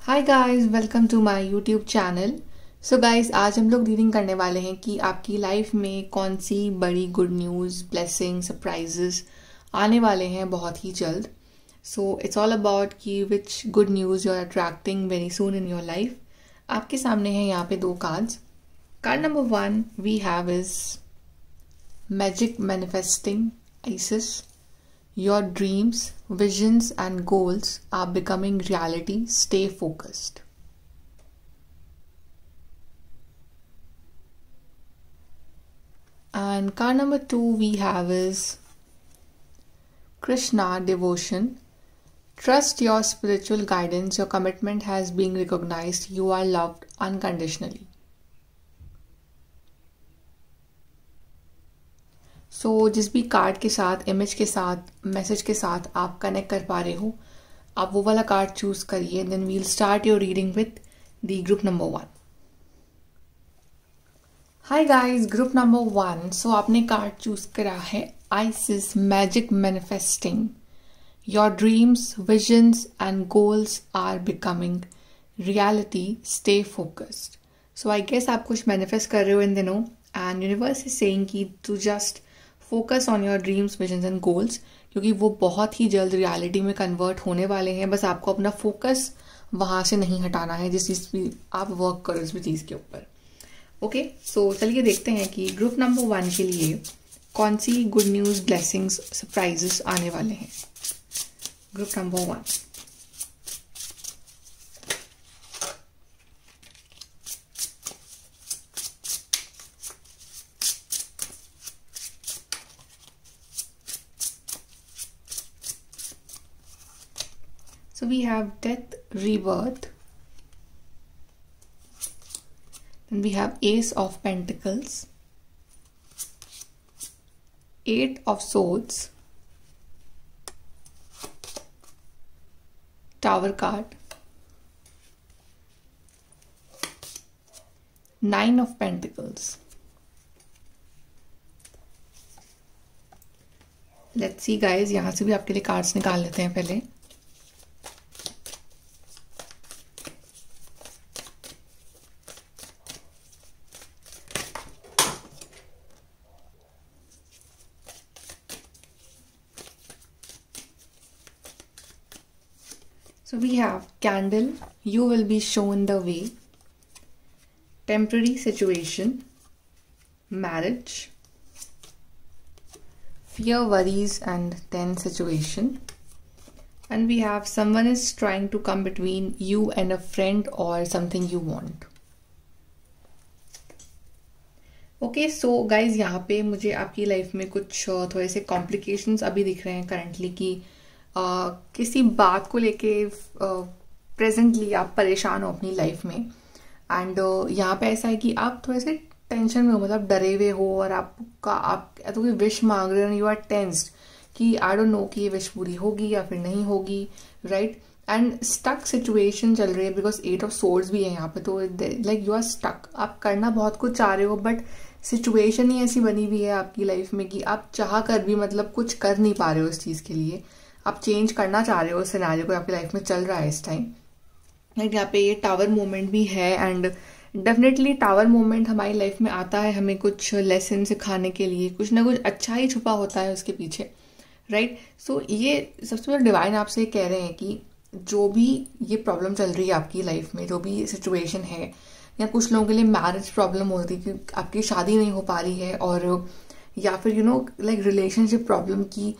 Hi guys welcome to my YouTube channel so guys आज हम लोग रीडिंग करने वाले हैं कि आपकी लाइफ में कौन सी बड़ी गुड न्यूज़ ब्लेसिंग सरप्राइजेस आने वाले हैं बहुत ही जल्द। सो इट्स ऑल अबाउट कि which good news you are attracting very soon in your life आपके सामने हैं यहाँ पे दो cards card number one we have is magic manifesting ISIS Your dreams, visions, and goals are becoming reality. Stay focused. And card number two we have is Krishna devotion. Trust your spiritual guidance. Your commitment has been recognized. You are loved unconditionally. So so, जिस भी card के साथ image के साथ message के साथ आप connect कर पा रहे हो आप वो वाला कार्ड चूज़ करिए then we'll start your reading with the group number one hi guys group number one so आपने कार्ड चूज़ करा है ISIS magic manifesting your dreams visions and goals are becoming reality stay focused so I guess आप कुछ manifest कर रहे हो इन दिनों एंड यूनिवर्स इज़ सेइंग कि to just focus on your dreams vision and goals क्योंकि वो बहुत ही जल्द रियलिटी में कन्वर्ट होने वाले हैं। बस आपको अपना फोकस वहाँ से नहीं हटाना है, जिस चीज़ भी आप वर्क करो उस चीज़ के ऊपर। ओके सो चलिए देखते हैं कि ग्रुप नंबर वन के लिए कौन सी गुड न्यूज़ ब्लेसिंग्स सरप्राइजेस आने वाले हैं। Group number one we have death, rebirth. Then we have Ace of Pentacles, Eight of Swords, Tower card, Nine of Pentacles. Let's see guys यहाँ से भी आपके लिए कार्ड्स निकाल लेते हैं पहले So we have candle, you will be shown the way, temporary situation, marriage, fear, worries, and tense situation. And we have someone is trying to come between you and a friend or something you want. Okay so guys यहाँ पे मुझे आपकी life में कुछ थोड़े से complications अभी दिख रहे हैं करंटली कि किसी बात को लेके प्रेजेंटली आप परेशान हो अपनी लाइफ में। एंड यहाँ पे ऐसा है कि आप थोड़े से टेंशन में हो मतलब डरे हुए हो और आपका, आप तो कोई विश मांग रहे हो यू आर टेंस्ड कि आई डोंट नो कि ये विश पूरी होगी या फिर नहीं होगी राइट एंड स्टक सिचुएशन चल रही है बिकॉज़ एट ऑफ़ सोर्स भी है यहाँ पे तो लाइक यू आर स्टक आप करना बहुत कुछ चाह रहे हो बट सिचुएशन ही ऐसी बनी हुई है आपकी लाइफ में कि आप चाह कर भी मतलब कुछ कर नहीं पा रहे हो इस चीज़ के लिए। आप चेंज करना चाह रहे हो सिनारियो को आपकी लाइफ में चल रहा है इस टाइम लाइक यहाँ पे ये टावर मोमेंट भी है एंड डेफिनेटली टावर मोमेंट हमारी लाइफ में आता है हमें कुछ लेसन सिखाने के लिए कुछ ना कुछ अच्छा ही छुपा होता है उसके पीछे राइट right? सो so, ये सबसे पहले डिवाइन आपसे कह रहे हैं कि जो भी ये प्रॉब्लम चल रही है आपकी लाइफ में जो भी सिचुएशन है या कुछ लोगों के लिए मैरिज प्रॉब्लम होती है कि आपकी शादी नहीं हो पा रही है और या फिर you know like relationship problem की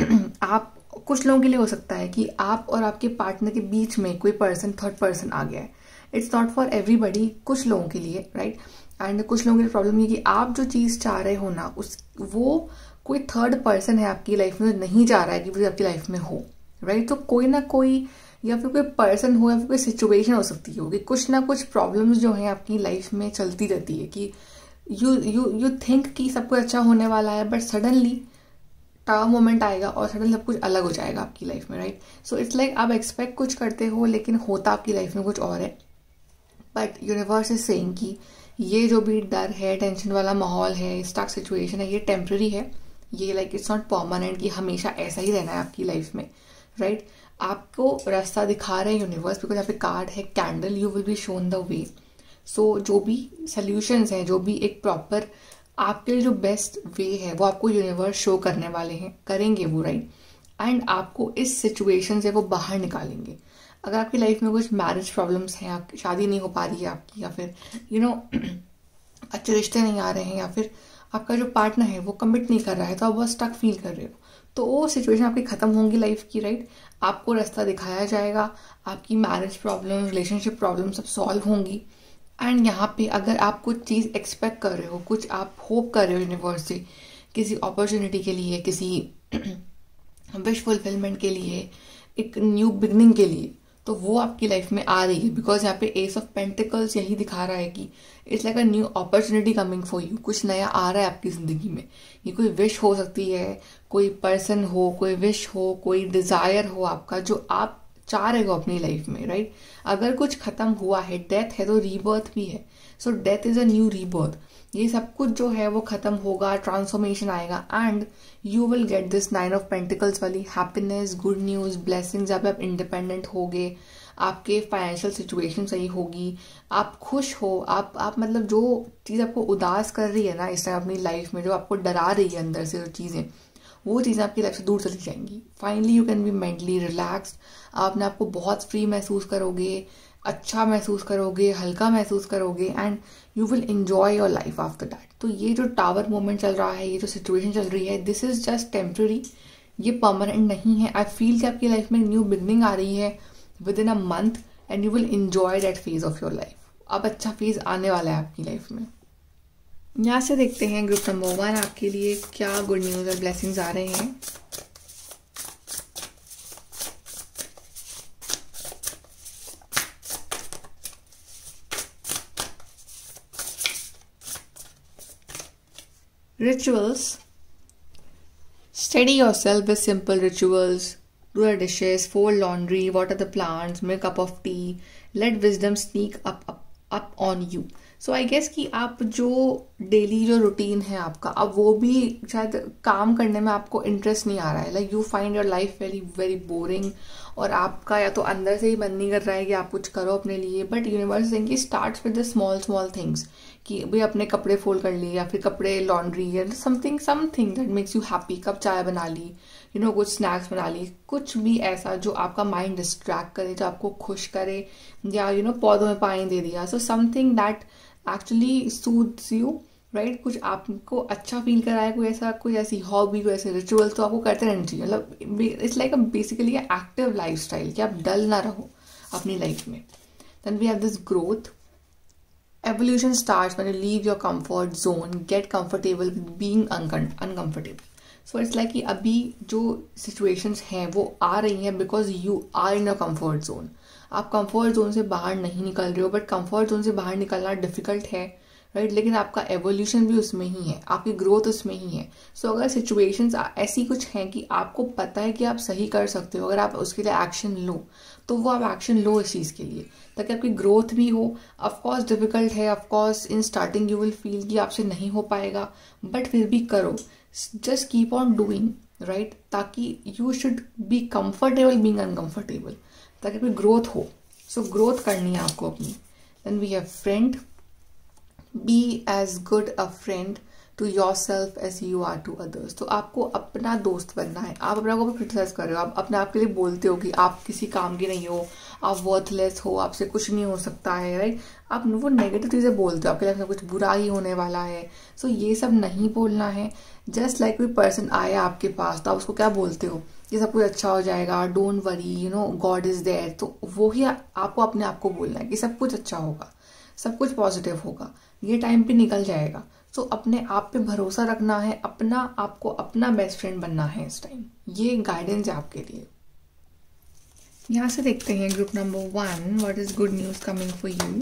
आप कुछ लोगों के लिए हो सकता है कि आप और आपके पार्टनर के बीच में कोई पर्सन थर्ड पर्सन आ गया है इट्स नॉट फॉर एवरीबडी कुछ लोगों के लिए राइट right? एंड कुछ लोगों के लिए प्रॉब्लम ये कि आप जो चीज़ चाह रहे हो ना, उस, वो कोई थर्ड पर्सन है आपकी लाइफ में नहीं चाह रहा है कि वो आपकी लाइफ में हो राइट right? तो कोई ना कोई, या फिर कोई पर्सन हो या फिर कोई सिचुएशन हो सकती है कि कुछ ना कुछ प्रॉब्लम्स जो है आपकी लाइफ में चलती रहती है कि यू यू यू थिंक कि सब कुछ अच्छा होने वाला है बट सडनली टावर मोमेंट आएगा और सडन सब कुछ अलग हो जाएगा आपकी लाइफ में राइट सो इट्स लाइक आप एक्सपेक्ट कुछ करते हो, लेकिन होता आपकी लाइफ में कुछ और है। बट यूनिवर्स इज़ सेइंग कि ये जो भी डर है टेंशन वाला माहौल है स्टक सिचुएशन है, ये टेम्प्रेरी है। ये लाइक इट्स नॉट परमानेंट कि हमेशा ऐसा ही रहना है आपकी लाइफ में राइट right? आपको रास्ता दिखा रहे हैं यूनिवर्स बिकॉज़ यहाँ पे कार्ड है candle you will be shown the way so जो भी सोल्यूशंस हैं, जो भी एक प्रॉपर आपके लिए जो बेस्ट वे है वो आपको यूनिवर्स शो करने वाले हैं करेंगे वो राइट एंड आपको इस सिचुएशन से वो बाहर निकालेंगे। अगर आपकी लाइफ में कुछ मैरिज प्रॉब्लम्स हैं आपकी शादी नहीं हो पा रही है आपकी या फिर यू you नो know, अच्छे रिश्ते नहीं आ रहे हैं या फिर आपका जो पार्टनर है वो कमिट नहीं कर रहा है तो आप बहुत स्टक फील कर रहे हो। तो वो सिचुएशन आपकी खत्म होंगी लाइफ की राइट आपको रास्ता दिखाया जाएगा आपकी मैरिज प्रॉब्लम रिलेशनशिप प्रॉब्लम सब सॉल्व होंगी। एंड यहाँ पे अगर आप कुछ चीज़ एक्सपेक्ट कर रहे हो, कुछ आप होप कर रहे हो यूनिवर्स से, किसी अपॉर्चुनिटी के लिए, किसी विश फुलफिलमेंट के लिए, एक न्यू बिगनिंग के लिए तो वो आपकी लाइफ में आ रही है बिकॉज़ यहाँ पे एस ऑफ़ पेंटिकल्स यही दिखा रहा है कि it's like a new opportunity coming for you कुछ नया आ रहा है आपकी ज़िंदगी में। ये कोई विश हो सकती है, कोई पर्सन हो, कोई विश हो, कोई डिज़ायर हो आपका, जो आप चाह रहे हो अपनी लाइफ में राइट अगर कुछ खत्म हुआ है डेथ है तो रीबर्थ भी है। So death is a new rebirth ये सब कुछ जो है वो खत्म होगा ट्रांसफॉर्मेशन आएगा and you will get this nine of pentacles वाली हैप्पीनेस गुड न्यूज़ ब्लेसिंग जब आप इंडिपेंडेंट हो गए आपके फाइनेंशियल सिचुएशन सही होगी, आप खुश हो, आप आप मतलब जो चीज़ आपको उदास कर रही है ना इस टाइम अपनी लाइफ में, जो आपको डरा रही है अंदर से जो चीज़ें वो चीज़ें आपकी लाइफ से दूर चली जाएँगी। Finally you can be mentally relaxed आप अपने आपको बहुत फ्री महसूस करोगे अच्छा महसूस करोगे, हल्का महसूस करोगे and you will enjoy your life after that तो ये जो टावर मोमेंट चल रहा है, ये जो सिचुएशन चल रही है दिस इज़ जस्ट टेम्प्ररी ये परमानेंट नहीं है. आई फील कि आपकी लाइफ में न्यू बिगनिंग आ रही है within a month and you will enjoy that phase of your life अब अच्छा फ़ेज़ आने वाला है आपकी लाइफ में। यहाँ से देखते हैं ग्रुप नंबर वन आपके लिए क्या गुड न्यूज़ और ब्लेसिंग्स आ रहे हैं? Rituals study yourself with simple rituals do your dishes fold laundry water the plants make a cup of tea let wisdom sneak up on you so I guess कि आप जो daily जो routine है आपका, अब वो भी शायद काम करने में आपको इंटरेस्ट नहीं आ रहा है। Like you find your life very very boring और आपका या तो अंदर से ही मन नहीं कर रहा है कि आप कुछ करो अपने लिए। But universe think start with the small small things कि भाई अपने कपड़े फोल्ड कर लिए या फिर कपड़े लॉन्ड्री या something something that makes you happy cup चाय बना ली यू नो कुछ स्नैक्स बना ली। कुछ भी ऐसा जो आपका माइंड डिस्ट्रैक्ट करे, जो आपको खुश करे या यू नो पौधों में पानी दे दिया। So something that actually suits you right कुछ आपको अच्छा फील कराए, कोई ऐसा, कोई ऐसी हॉबी कोई ऐसे रिचुअल तो आपको करते रहना चाहिए। मतलब it's like a basically active lifestyle कि आप डल ना रहो अपनी लाइफ में। Then we have this growth evolution starts when you leave your comfort zone, get comfortable with being so it's like कि अभी जो सिचुएशंस हैं, वो आ रही हैं because you are in a comfort zone आप कंफर्ट जोन से बाहर नहीं निकल रहे हो बट कंफर्ट जोन से बाहर निकलना डिफ़िकल्ट है राइट right? लेकिन आपका एवोल्यूशन भी उसमें ही है आपकी ग्रोथ उसमें ही है। सो so, अगर सिचुएशंस ऐसी कुछ हैं कि आपको पता है कि आप सही कर सकते हो अगर आप उसके लिए एक्शन लो तो वो आप एक्शन लो इस चीज़ के लिए ताकि आपकी ग्रोथ भी हो। ऑफकोर्स डिफ़िकल्ट है of course in starting you will feel कि आपसे नहीं हो पाएगा बट फिर भी करो। Just keep on doing right ताकि you should be comfortable being uncomfortable ताकि कोई ग्रोथ हो। सो ग्रोथ करनी है आपको अपनी। Then we have friend be as good a friend to yourself as you are to others तो आपको अपना दोस्त बनना है। आप अपने को क्रिटिसाइज कर रहे हो। आप अपने आप के लिए बोलते हो कि आप किसी काम की नहीं हो आप वर्थलेस हो आपसे कुछ नहीं हो सकता है राइट आप वो नेगेटिव चीज़ें बोलते हो। आपके लाइफ में कुछ बुरा ही होने वाला है। सो so, ये सब नहीं बोलना है। जस्ट लाइक कोई पर्सन आया आपके पास तो आप उसको क्या बोलते हो? ये सब कुछ अच्छा हो जाएगा don't worry you know God is there तो वो ही आपको अपने आप को बोलना है कि सब कुछ अच्छा होगा सब कुछ पॉजिटिव होगा ये टाइम पे निकल जाएगा। सो so, अपने आप पे भरोसा रखना है अपना आपको अपना बेस्ट फ्रेंड बनना है इस टाइम ये गाइडेंस है आपके लिए। यहाँ से देखते हैं group number one what is good news coming for you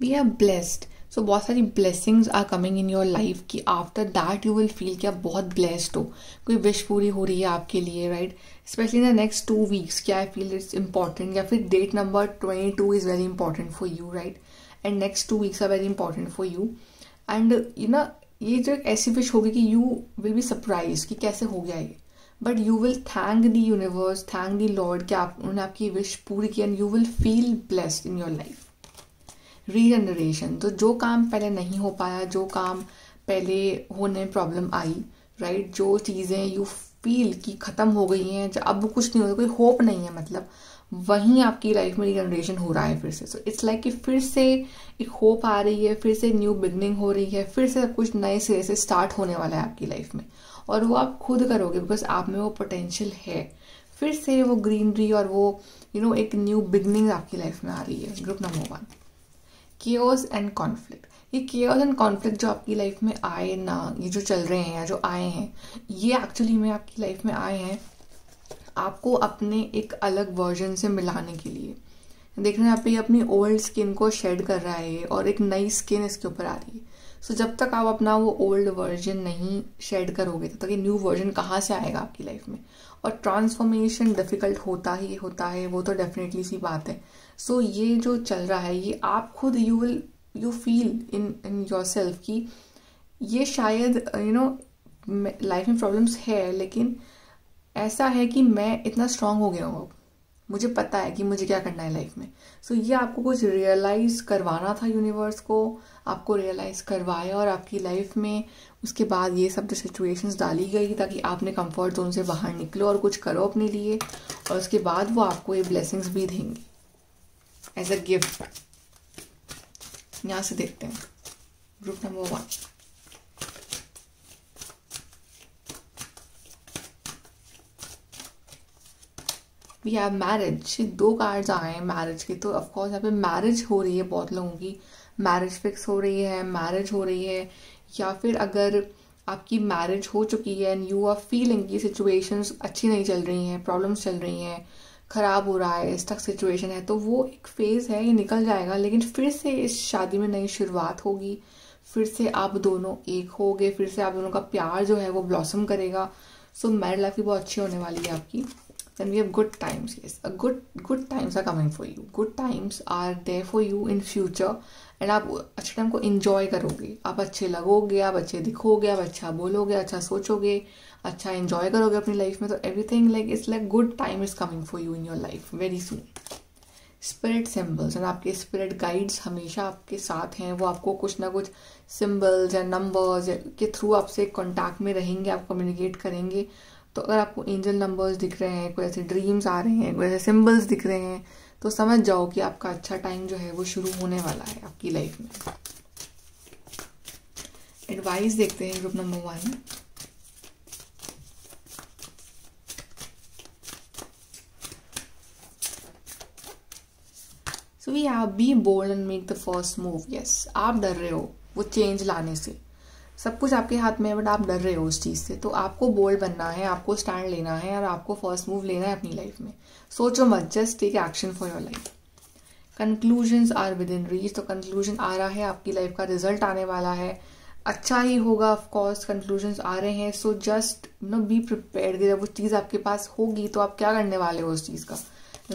we are blessed so बहुत सारी blessings are coming in your life कि after that you will feel कि आप बहुत ब्लेस्ड हो। कोई विश पूरी हो रही है आपके लिए right specially in the next two weeks क्या आई फील इट्स इंपॉर्टेंट या फिर date number twenty two is very important for you right and next two weeks are very important for you and you ना ये जो ऐसी wish होगी कि you will B surprise कि कैसे हो गया ये। But you will thank the universe thank the lord कि आप, उन्होंने आपकी विश पूरी की and you will feel blessed in your life regeneration तो जो काम पहले नहीं हो पाया जो काम पहले होने में प्रॉब्लम आई राइट? जो चीज़ें यू फील कि ख़त्म हो गई हैं जब अब कुछ नहीं होता कोई होप नहीं है मतलब। वहीं आपकी लाइफ में रीजनरेशन हो रहा है फिर से। सो इट्स लाइक कि फिर से एक होप आ रही है फिर से न्यू बिगनिंग हो रही है फिर से सब कुछ नए सिरे से स्टार्ट होने वाला है आपकी लाइफ में। और वो आप खुद करोगे बिकॉज़ आप में वो पोटेंशियल है। फिर से वो ग्रीनरी और वो यू you नो know, एक न्यू बिगनिंग आपकी लाइफ में आ रही है। Group number one chaos and conflict ये केओस एंड कॉन्फ्लिक्ट जो आपकी लाइफ में आए ना ये जो चल रहे हैं या जो आए हैं ये एक्चुअली में आपकी लाइफ में आए हैं आपको अपने एक अलग वर्जन से मिलाने के लिए। देख रहे हैं आप ये अपनी ओल्ड स्किन को शेड कर रहा है और एक नई स्किन इसके ऊपर आ रही है। सो so, जब तक आप अपना वो ओल्ड वर्जन नहीं शेड करोगे तब तक ये न्यू वर्जन कहाँ से आएगा आपकी लाइफ में? और ट्रांसफॉर्मेशन डिफ़िकल्ट होता ही होता है वो तो डेफिनेटली सी बात है। सो so, ये जो चल रहा है ये आप खुद you will you feel in in yourself कि ये शायद यू नो लाइफ में प्रॉब्लम्स है लेकिन ऐसा है कि मैं इतना स्ट्रांग हो गया हूँ अब। मुझे पता है कि मुझे क्या करना है लाइफ में। सो so, ये आपको कुछ रियलाइज़ करवाना था यूनिवर्स को आपको रियलाइज़ करवाया और आपकी लाइफ में उसके बाद ये सब जो सिचुएशंस डाली गई ताकि आपने कंफर्ट जोन से बाहर निकलो और कुछ करो अपने लिए और उसके बाद वो आपको ये ब्लेसिंग्स भी देंगे। एज अ गिफ्ट यहाँ से देखते हैं। Group number one we have marriage दो कार्ड्स आए हैं मैरिज के तो ऑफकोर्स यहाँ पे मैरिज हो रही है बहुत लोगों की। मैरिज फिक्स हो रही है मैरिज हो रही है, या फिर अगर आपकी मैरिज हो चुकी है एंड यू आर फीलिंग की सिचुएशंस अच्छी नहीं चल रही हैं प्रॉब्लम्स चल रही हैं, ख़राब हो रहा है स्टक सिचुएशन है तो वो एक फ़ेज़ है, ये निकल जाएगा, लेकिन फिर से इस शादी में नई शुरुआत होगी। फिर से आप दोनों एक होगे, फिर से आप दोनों का प्यार जो है वो ब्लॉसम करेगा। सो मैरिड लाइफ भी बहुत अच्छी होने वाली है आपकी। Then we have good times good good times are coming for you. Good times are there for you in future. And आप अच्छे टाइम को इंजॉय करोगे। आप अच्छे लगोगे, आप अच्छे दिखोगे, आप अच्छा बोलोगे अच्छा सोचोगे अच्छा इंजॉय करोगे अपनी लाइफ में तो everything like it's like good time is coming for you in your life very soon spirit symbols and आपके स्पिरिट गाइड्स हमेशा आपके साथ हैं। वो आपको कुछ ना कुछ सिम्बल्स या नंबर्स के थ्रू आपसे कॉन्टैक्ट में रहेंगे, आप कम्युनिकेट करेंगे। तो अगर आपको एंजल नंबर्स दिख रहे हैं, कोई ऐसे ड्रीम्स आ रहे हैं, कोई ऐसे सिम्बल्स दिख रहे हैं तो समझ जाओ कि आपका अच्छा टाइम जो है वो शुरू होने वाला है आपकी लाइफ में। एडवाइस देखते हैं group number one so we have be bold and make the first move yes आप डर रहे हो वो चेंज लाने से। सब कुछ आपके हाथ में है बट आप डर रहे हो उस चीज़ से। तो आपको बोल्ड बनना है, आपको स्टैंड लेना है और आपको फ़र्स्ट मूव लेना है अपनी लाइफ में। सोचो मत just take action for your life conclusion are within reach तो कंक्लूजन आ रहा है, आपकी लाइफ का रिज़ल्ट आने वाला है। अच्छा ही होगा ऑफकोर्स कंक्लूजन आ रहे हैं so just know be prepare जब वो चीज़ आपके पास होगी तो आप क्या करने वाले हो उस चीज़ का?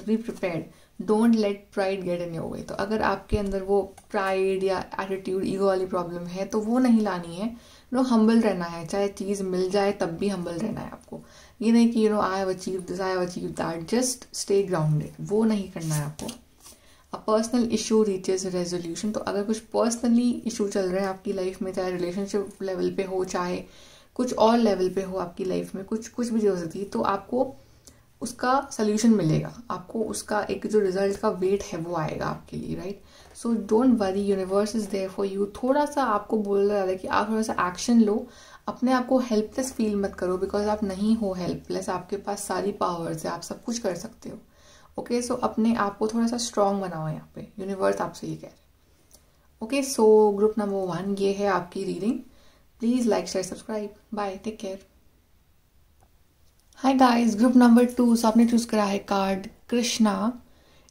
Be prepared don't let pride get in your way तो अगर आपके अंदर वो प्राइड या एटीट्यूड ईगो वाली प्रॉब्लम है तो वो नहीं लानी है। नो हम्बल रहना है। चाहे चीज़ मिल जाए, तब भी हम्बल रहना है आपको। ये नहीं कि you know I have achieve this I have achieve that just stay grounded वो नहीं करना है आपको। A personal issue reaches resolution तो अगर कुछ पर्सनली इशू चल रहे हैं आपकी लाइफ में, चाहे रिलेशनशिप लेवल पे हो, चाहे कुछ और लेवल पे हो आपकी लाइफ में, कुछ कुछ भी हो सकती है तो आपको उसका सोल्यूशन मिलेगा। आपको उसका एक जो रिज़ल्ट का वेट है वो आएगा आपके लिए right so don't worry universe is there for you थोड़ा सा आपको बोल रहा है कि आप थोड़ा सा एक्शन लो। अपने आप को हेल्पलेस फील मत करो बिकॉज़ आप नहीं हो हेल्पलेस आपके पास सारी पावर्स है आप सब कुछ कर सकते हो। ओके okay, सो so अपने आप को थोड़ा सा स्ट्रांग बनाओ यहाँ पे। यूनिवर्स आपसे ये कह रहे okay so group number one ये है आपकी reading please like share subscribe bye take care hi guys group number two so आपने चूज़ करा है card Krishna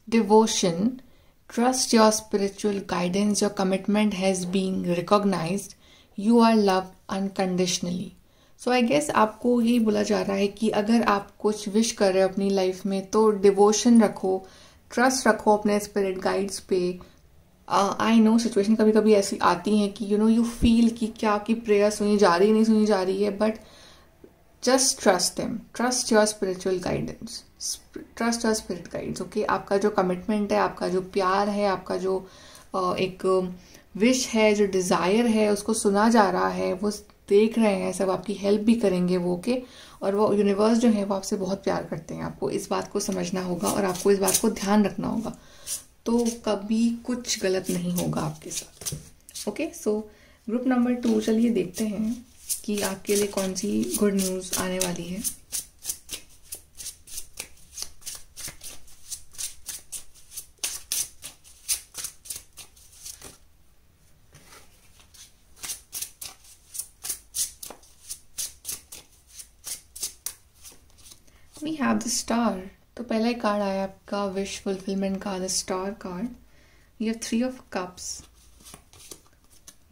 devotion trust your spiritual guidance your commitment has been recognize you are love unconditionally so I guess आपको यही बोला जा रहा है कि अगर आप कुछ विश कर रहे हो अपनी लाइफ में तो डिवोशन रखो ट्रस्ट रखो अपने स्पिरिट गाइड्स पे. आई नो सिचुएशन कभी कभी ऐसी आती हैं कि यू नो यू फील कि क्या आपकी प्रेयर सुनी जा रही, नहीं सुनी जा रही है but just trust them trust your spiritual guidance trust your spirit guides okay आपका जो कमिटमेंट है, आपका जो प्यार है, आपका जो एक विश है, जो डिज़ायर है, उसको सुना जा रहा है, वो देख रहे हैं, सब आपकी हेल्प भी करेंगे वो के और वो यूनिवर्स जो है, वो आपसे बहुत प्यार करते हैं। आपको इस बात को समझना होगा और आपको इस बात को ध्यान रखना होगा। तो कभी कुछ गलत नहीं होगा आपके साथ okay so group number two चलिए देखते हैं। कि आपके लिए कौन सी गुड न्यूज़ आने वाली है। वी हैव द स्टार तो पहला कार्ड आया आपका विश फुलफिलमेंट का the star card we have three of cups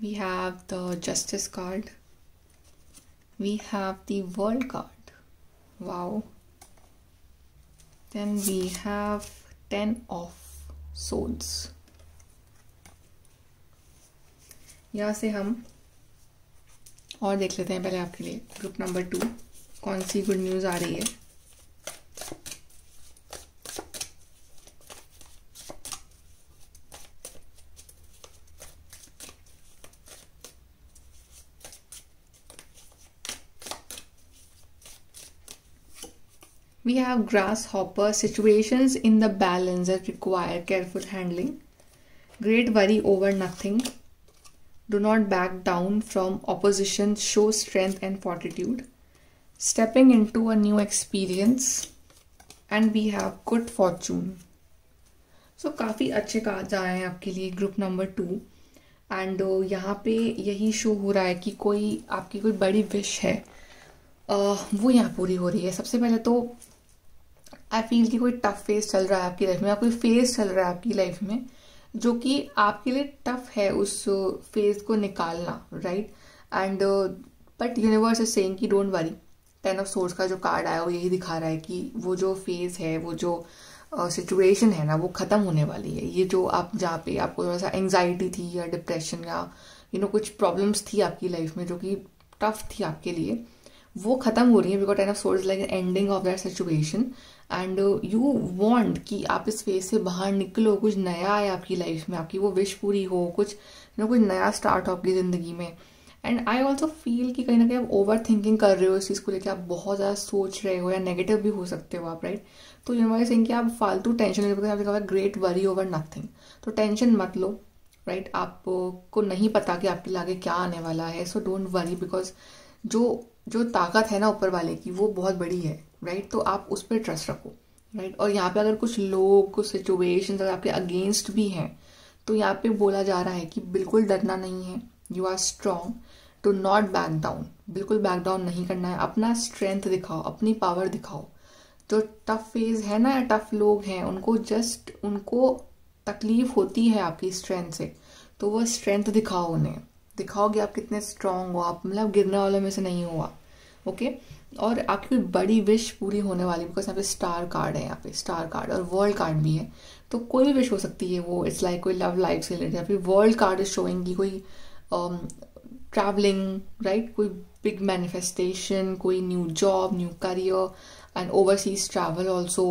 we have the justice card we have the world card wow then we have ten of swords यहाँ से हम और देख लेते हैं पहले आपके लिए। ग्रुप नंबर टू कौन सी गुड न्यूज़ आ रही है? We have grasshopper situations in the balance that require careful handling. Great worry over nothing. Do not back down from opposition. Show strength and fortitude. Stepping into a new experience. And we have good fortune. So काफ़ी अच्छे card आए हैं आपके लिए group number two and यहाँ पे यही show हो रहा है कि कोई आपकी कोई बड़ी विश है uh, वो यहाँ पूरी हो रही है सबसे पहले तो आई फील कि कोई टफ फ़ेज़ चल रहा है आपकी लाइफ में या कोई फ़ेज़ चल रहा है आपकी लाइफ में जो कि आपके लिए टफ है उस फ़ेज़ को निकालना right and but universe is saying कि don't worry ten of swords का जो कार्ड आया वो यही दिखा रहा है कि वो जो फ़ेज़ है वो जो सिचुएशन uh, है ना वो ख़त्म होने वाली है। ये जो आप जहाँ पे आपको थोड़ा सा एंगजाइटी थी या डिप्रेशन या यू you नो know, कुछ प्रॉब्लम्स थी आपकी लाइफ में जो कि टफ थी आपके लिए वो ख़त्म हो रही है because ten of swords like ending of that situation and you want कि आप इस फ़ेज़ से बाहर निकलो, कुछ नया आए आपकी लाइफ में, आपकी वो विश पूरी हो, कुछ यू नो कुछ नया स्टार्ट हो आपकी ज़िंदगी में। एंड आई ऑल्सो फील कि कहीं ना कहीं आप ओवर थिंकिंग कर रहे हो इस चीज़ को लेकर आप बहुत ज़्यादा सोच रहे हो या नेगेटिव भी हो सकते हो आप राइट तो यूनिवर्स सिंह कि आप फालतू टेंशन ले आपने ग्रेट वरी ओवर नथिंग तो टेंशन मत लो राइट? आपको नहीं पता कि आपके आगे क्या आने वाला है सो डोंट वरी बिकॉज़ जो जो ताकत है ना ऊपर वाले की, वो बहुत बड़ी है। राइट तो आप उस पर ट्रस्ट रखो राइट और यहाँ पे अगर कुछ लोग, कुछ सिचुएशन अगर आपके अगेंस्ट भी हैं तो यहाँ पे बोला जा रहा है कि बिल्कुल डरना नहीं है। You are strong to not back down बिल्कुल बैक डाउन नहीं करना है। अपना स्ट्रेंथ दिखाओ, अपनी पावर दिखाओ। जो टफ फ़ेज़ है ना या टफ लोग हैं, उनको जस्ट उनको तकलीफ़ होती है आपकी स्ट्रेंथ से। तो वह स्ट्रेंथ दिखाओ उन्हें। दिखाओगे आप कितने स्ट्रांग हो। आप मतलब गिरने वालों में से नहीं हुआ ओके और आपकी कोई बड़ी विश पूरी होने वाली बिकॉज़ यहाँ पे स्टार कार्ड है यहाँ पे स्टार कार्ड और वर्ल्ड कार्ड भी है तो कोई भी विश हो सकती है वो इट्स लाइक like कोई लव लाइफ से रिलेटेड या फिर वर्ल्ड कार्ड इज़ शोइंग की कोई ट्रैवलिंग um, राइट कोई बिग मैनिफेस्टेशन कोई new job new career and overseas travel also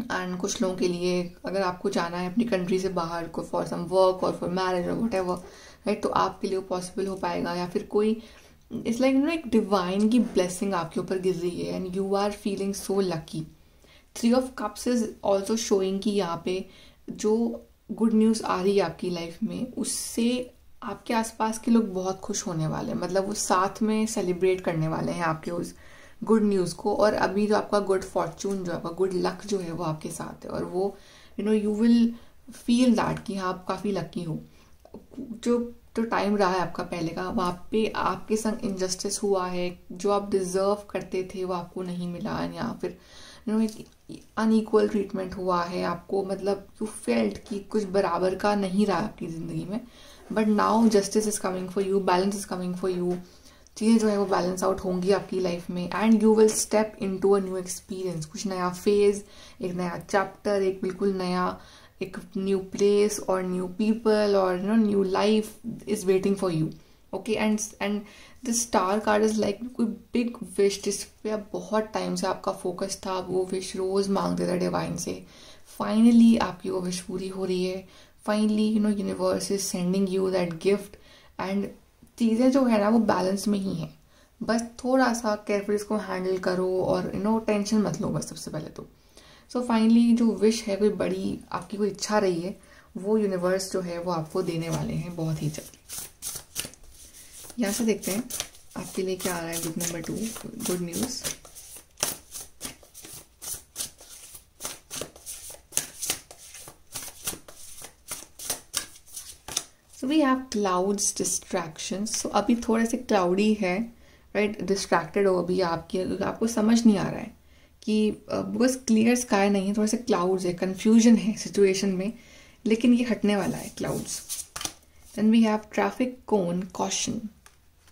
and कुछ लोगों के लिए अगर आपको जाना है अपनी कंट्री से बाहर को फॉर सम वर्क और फॉर मैरिज और वट एवर राइट तो आपके लिए वो पॉसिबल हो पाएगा या फिर कोई इट्स लाइक नो एक डिवाइन की ब्लेसिंग आपके ऊपर गिर रही है and you are feeling so lucky three of cups is also showing कि यहाँ पे जो गुड न्यूज़ आ रही है आपकी लाइफ में, उससे आपके आसपास के लोग बहुत खुश होने वाले हैं। मतलब वो साथ में सेलिब्रेट करने वाले हैं आपके उस गुड न्यूज़ को, और अभी जो आपका गुड फॉर्चून जो आपका गुड लक जो है वो आपके साथ है, और वो you know you will feel that कि हाँ आप काफ़ी लकी हो। जो जो टाइम रहा है आपका पहले का। वहाँ पे आपके संग इनजस्टिस हुआ है, जो आप डिजर्व करते थे, वो आपको नहीं मिला। या फिर यू नो अनईक्वल ट्रीटमेंट हुआ है, आपको मतलब यू फेल्ट कि कुछ बराबर का नहीं रहा आपकी ज़िंदगी में। But now justice is coming for you balance is coming for you चीज़ें जो है, वो बैलेंस आउट होंगी आपकी लाइफ में। And you will step into a new experience कुछ नया फ़ेज़ एक नया चैप्टर एक बिल्कुल नया एक न्यू प्लेस और न्यू पीपल और you know new life is waiting for you okay and and the star card is like कोई बिग विश जिस पे आप बहुत टाइम से आपका फोकस था वो विश रोज मांगते थे डिवाइन से। फाइनली आपकी वो विश पूरी हो रही है। Finally you know universe is sending you that gift and चीज़ें जो है ना, वो बैलेंस में ही हैं। बस थोड़ा सा केयरफुल इसको हैंडल करो और यू नो टेंशन मत लो बस सबसे पहले तो। सो so फाइनली जो विश है, कोई बड़ी आपकी कोई इच्छा रही है, वो यूनिवर्स जो है, वो आपको देने वाले हैं बहुत ही जल्दी। यहाँ से देखते हैं, आपके लिए क्या आ रहा है good number two good news so we have clouds distractions सो अभी थोड़े से क्लाउडी है राइट डिस्ट्रैक्टेड हो अभी आपकी, आपको समझ नहीं आ रहा है। कि बिकॉज़ क्लियर स्काई नहीं है थोड़े से क्लाउड्स है कन्फ्यूज़न है सिचुएशन में लेकिन ये हटने वाला है clouds then we have traffic cone caution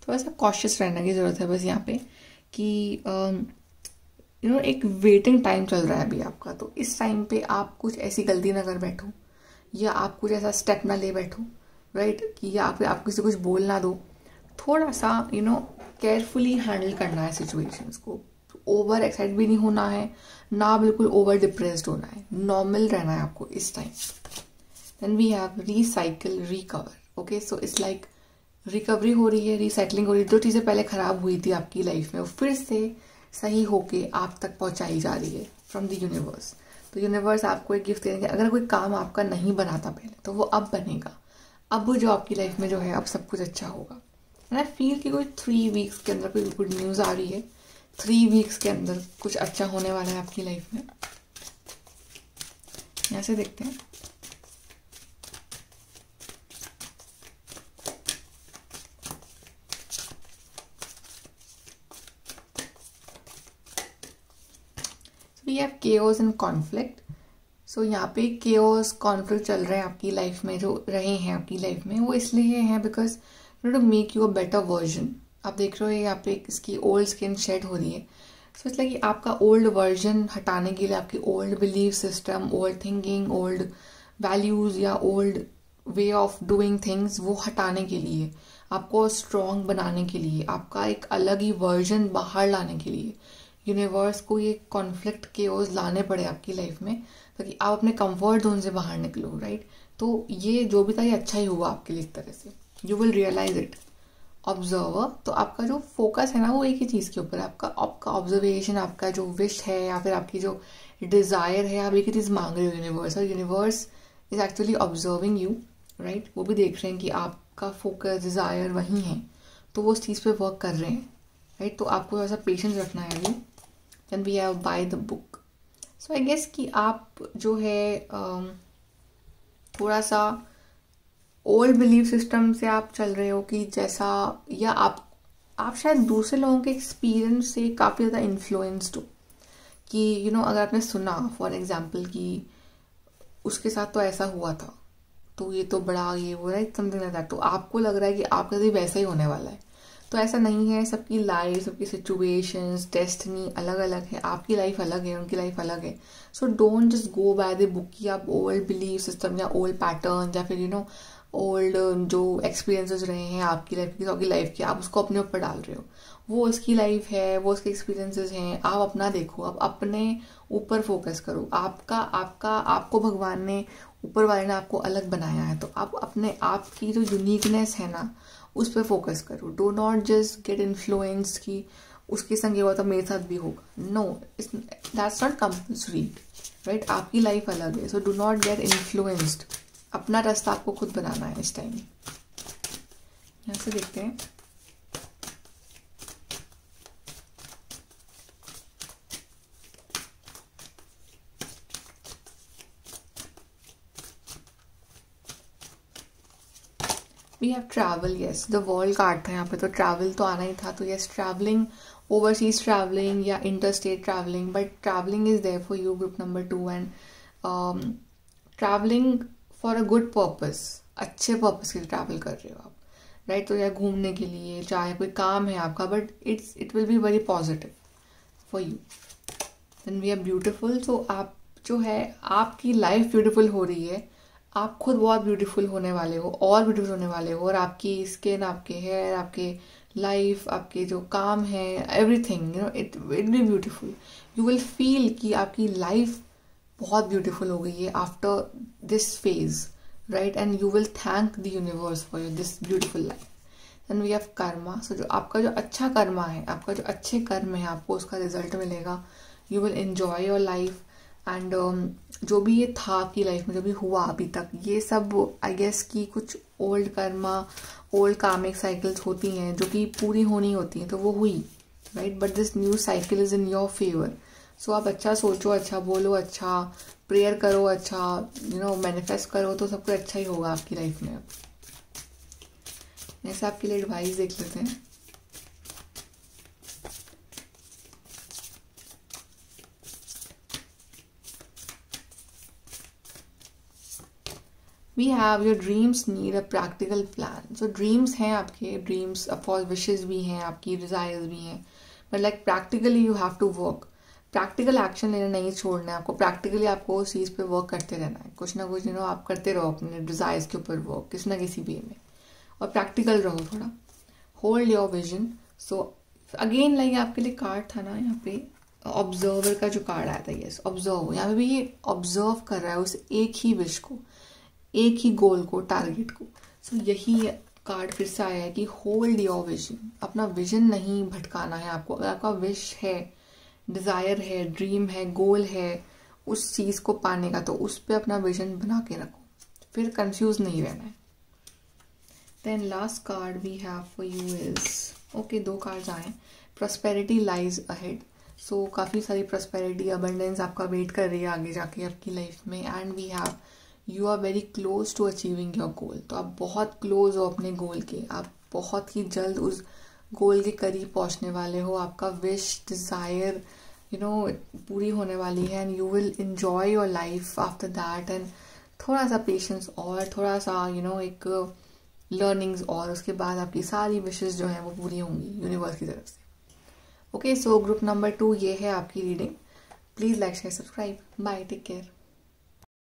थोड़ा सा कॉशियस रहने की ज़रूरत है बस यहाँ पे कि यू नो एक वेटिंग टाइम चल रहा है अभी आपका तो इस टाइम पे आप कुछ ऐसी गलती ना कर बैठो या आप कुछ ऐसा स्टेप ना ले बैठो राइट कि या आप, आप किसी कुछ बोल ना दो थोड़ा सा यू नो केयरफुली हैंडल करना है सिचुएशंस को। ओवर एक्साइट भी नहीं होना है, ना बिल्कुल ओवर डिप्रेस्ड होना है। नॉर्मल रहना है आपको इस time then we have recycle recover okay so it's like recovery हो रही है रिसाइकलिंग हो रही है। जो चीज़ें पहले ख़राब हुई थी आपकी लाइफ में, वो फिर से सही होके आप तक पहुंचाई जा रही है फ्रॉम द यूनिवर्स तो यूनिवर्स आपको एक गिफ्ट देंगे अगर कोई काम आपका नहीं बनाता पहले तो वो अब बनेगा। अब जो आपकी लाइफ में जो है, अब सब कुछ अच्छा होगा। एंड आई फील कि कोई थ्री वीक्स के अंदर कोई गुड न्यूज़ आ रही है। थ्री वीक्स के अंदर कुछ अच्छा होने वाला है आपकी लाइफ में। यहाँ से देखते हैं। We have chaos and conflict so यहाँ पे केओस कॉन्फ्लिक्ट चल रहे हैं आपकी लाइफ में, जो रहे हैं आपकी लाइफ में, वो इसलिए हैं because to make you a better version आप देख रहे हो यहाँ पे इसकी ओल्ड स्किन शेड हो रही है। सो इट्स लाइक आपका ओल्ड वर्जन हटाने के लिए आपकी old belief system old thinking old values या old way of doing things वो हटाने के लिए, आपको स्ट्रॉन्ग बनाने के लिए, आपका एक अलग ही वर्जन बाहर लाने के लिए। यूनिवर्स को ये कॉन्फ्लिक्ट के लाने पड़े आपकी लाइफ में, ताकि आप अपने कंफर्ट जोन से बाहर निकलो राइट तो ये जो भी था, ये अच्छा ही हुआ आपके लिए इस तरह से। You will realise it observer तो आपका जो फोकस है ना, वो एक ही चीज़ के ऊपर है। आपका आपका ऑब्जर्वेशन आपका जो विश है, या फिर आपकी जो डिज़ायर है, आप एक ही चीज़ मांग रहे हो यूनिवर्स और universe is actually observing you right वो भी देख रहे हैं कि आपका फोकस डिज़ायर वही है। तो वो उस चीज़ पे वर्क कर रहे हैं राइट तो आपको ऐसा पेशेंस रखना है अभी then we have by the book so I guess कि आप जो है थोड़ा सा ओल्ड बिलीफ सिस्टम से आप चल रहे हो कि जैसा या आप आप शायद दूसरे लोगों के एक्सपीरियंस से काफ़ी ज़्यादा इन्फ्लुएंस्ड हो। कि यू you नो know, अगर आपने सुना फॉर एग्जांपल कि उसके साथ तो ऐसा हुआ था तो ये तो बड़ा ये वो है समथिंग लाइक दैट तो आपको लग रहा है कि आपके साथ वैसा ही होने वाला है। तो ऐसा नहीं है सबकी लाइफ सबकी सिचुएशंस डेस्टिनी अलग अलग है। आपकी लाइफ अलग है उनकी लाइफ अलग है। So don't just go by the book की आप ओल्ड बिलीफ सिस्टम या ओल्ड पैटर्न या फिर यू नो ओल्ड जो एक्सपीरियंसेस रहे हैं आपकी लाइफ की, आपकी लाइफ के, आप उसको अपने ऊपर डाल रहे हो। वो उसकी लाइफ है, वो उसके एक्सपीरियंसेस हैं, आप अपना देखो, आप अपने ऊपर फोकस करो। आपका आपका, आपको भगवान ने ऊपर वाले ने आपको अलग बनाया है तो आप अपने आप की जो यूनिकनेस है ना, उस पर फोकस करो। Do not just get influence की उसके संग हुआ तो मेरे साथ भी होगा। No that's not compulsory right आपकी लाइफ अलग है so do not get influenced अपना रास्ता आपको खुद बनाना है इस टाइम यहाँ से देखते हैं. We have travel yes the world card था यहाँ पे तो ट्रैवल तो आना ही था. तो यस ट्रैवलिंग ओवरसीज ट्रैवलिंग या inter state travelling but travelling is there for you group number two and travelling for a good purpose अच्छे पर्पस के लिए ट्रैवल कर रहे हो आप राइट तो या घूमने के लिए, चाहे कोई काम है आपका but it's it will be very positive for you then we are beautiful so आप जो है, आपकी लाइफ ब्यूटीफुल हो रही है, आप खुद बहुत ब्यूटीफुल होने वाले हो, और ब्यूटीफुल होने वाले हो, और आपकी स्किन आपके हेयर आपके लाइफ आपके जो काम है everything you know it it be beautiful you will feel कि आपकी लाइफ बहुत ब्यूटीफुल हो गई है after this phase right and you will thank the universe for your this beautiful life then we have karma so जो आपका जो अच्छा कर्मा है, आपका जो अच्छे कर्म है, आपको उसका रिज़ल्ट मिलेगा। You will enjoy your life and जो भी ये था आपकी लाइफ में, जो भी हुआ अभी तक, ये सब आई गेस की कुछ old karma old karmic cycles होती हैं, जो कि पूरी होनी होती हैं तो वो हुई right but this new cycle is in your favour so आप अच्छा सोचो अच्छा बोलो अच्छा प्रेयर करो अच्छा यू नो मैनिफेस्ट करो तो सब कुछ अच्छा ही होगा आपकी लाइफ में ऐसे आपके लिए एडवाइस देख लेते हैं। We have your dreams need a practical plan so dreams हैं आपके ड्रीम्स ऑफकोर्स विशेज भी हैं, आपकी डिज़ायर्स भी हैं। But like practically you have to work practical action लेना नहीं छोड़ना है आपको। प्रैक्टिकली आपको उस चीज़ पे वर्क करते रहना है। कुछ ना कुछ यू नो आप करते रहो अपने डिज़ायर्स के ऊपर वर्क किसी ना किसी वे में। और प्रैक्टिकल रहो थोड़ा। Hold your vision so again like आपके लिए कार्ड था ना यहाँ पे ऑब्जर्वर का जो कार्ड आया था यस ऑब्ज़र्व यहाँ पे भी ये ऑब्ज़र्व कर रहा है उस एक ही विश को एक ही गोल को टारगेट को। सो so, यही कार्ड फिर से आया है कि होल्ड योर विजन अपना विजन नहीं भटकाना है आपको। अगर आपका विश है डिज़ायर है ड्रीम है गोल है, उस चीज़ को पाने का तो उस पर अपना विजन बना के रखो। फिर कंफ्यूज नहीं रहना है। Then last card we have for you is okay दो कार्ड्स आए। प्रॉस्पेरिटी लाइज अहेड सो काफ़ी सारी प्रॉस्पेरिटी अबंडेंस आपका वेट कर रही है आगे जाके आपकी लाइफ में। And we have you are very close to achieving your goal तो आप बहुत क्लोज हो अपने गोल के। आप बहुत ही जल्द उस गोल के करीब पहुँचने वाले हो आपका विश डिज़ायर यू नो पूरी होने वाली है and you will enjoy your life after that and थोड़ा सा पेशेंस और थोड़ा सा यू you नो know, एक लर्निंग्स और उसके बाद आपकी सारी विशेज़ जो है वो पूरी होंगी यूनिवर्स की तरफ़ से। Okay so group number two ये है आपकी reading please like share subscribe bye take care